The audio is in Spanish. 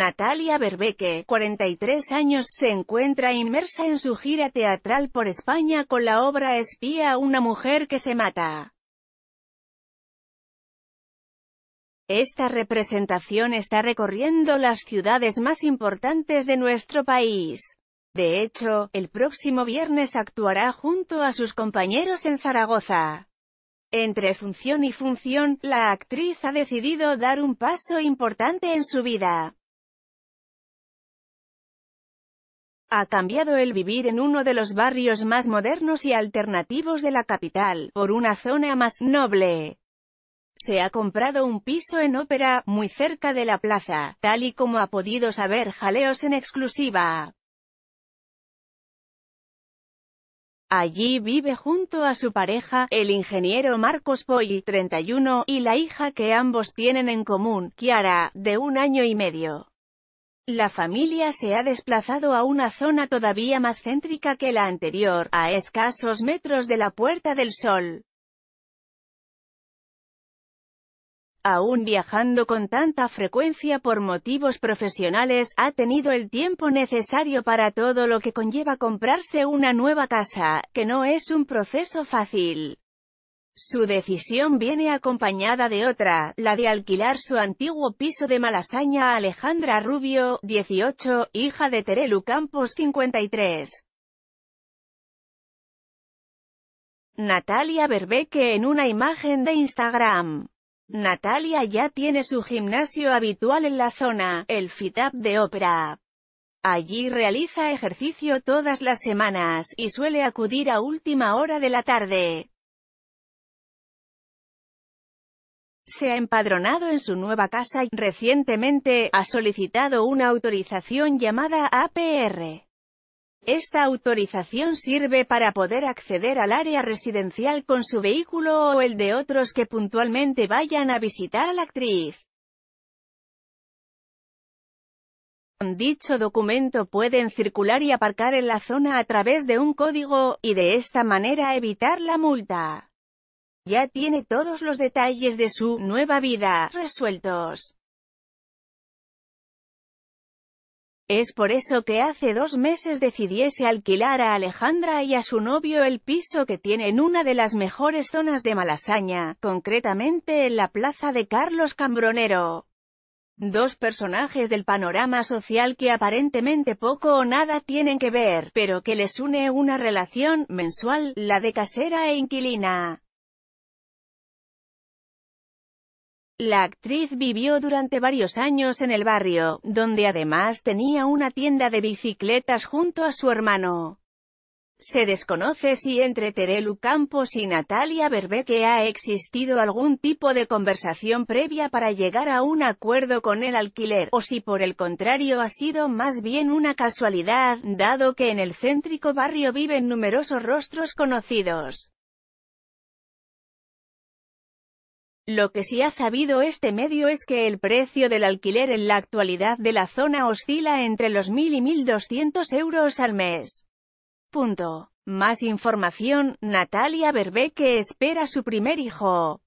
Natalia Berbeque, 43 años, se encuentra inmersa en su gira teatral por España con la obra Espía una mujer que se mata. Esta representación está recorriendo las ciudades más importantes de nuestro país. De hecho, el próximo viernes actuará junto a sus compañeros en Zaragoza. Entre función y función, la actriz ha decidido dar un paso importante en su vida. Ha cambiado el vivir en uno de los barrios más modernos y alternativos de la capital, por una zona más noble. Se ha comprado un piso en ópera, muy cerca de la plaza, tal y como ha podido saber Jaleos en exclusiva. Allí vive junto a su pareja, el ingeniero Marcos Poi, 31, y la hija que ambos tienen en común, Kiara, de un año y medio. La familia se ha desplazado a una zona todavía más céntrica que la anterior, a escasos metros de la Puerta del Sol. Aún viajando con tanta frecuencia por motivos profesionales, ha tenido el tiempo necesario para todo lo que conlleva comprarse una nueva casa, que no es un proceso fácil. Su decisión viene acompañada de otra, la de alquilar su antiguo piso de Malasaña a Alejandra Rubio, 18, hija de Terelu Campos 53. Natalia Berbeque en una imagen de Instagram. Natalia ya tiene su gimnasio habitual en la zona, el FITAP de Ópera. Allí realiza ejercicio todas las semanas, y suele acudir a última hora de la tarde. Se ha empadronado en su nueva casa y, recientemente, ha solicitado una autorización llamada APR. Esta autorización sirve para poder acceder al área residencial con su vehículo o el de otros que puntualmente vayan a visitar a la actriz. Con dicho documento pueden circular y aparcar en la zona a través de un código, y de esta manera evitar la multa ya tiene todos los detalles de su nueva vida resueltos. Es por eso que hace dos meses decidiese alquilar a Alejandra y a su novio el piso que tiene en una de las mejores zonas de Malasaña, concretamente en la plaza de Carlos Cambronero. Dos personajes del panorama social que aparentemente poco o nada tienen que ver, pero que les une una relación mensual, la de casera e inquilina. La actriz vivió durante varios años en el barrio, donde además tenía una tienda de bicicletas junto a su hermano. Se desconoce si entre Terelu Campos y Natalia Berbeque ha existido algún tipo de conversación previa para llegar a un acuerdo con el alquiler, o si por el contrario ha sido más bien una casualidad, dado que en el céntrico barrio viven numerosos rostros conocidos. Lo que sí ha sabido este medio es que el precio del alquiler en la actualidad de la zona oscila entre los 1.000 y 1.200 euros al mes. Punto. Más información, Natalia Berbeque espera su primer hijo.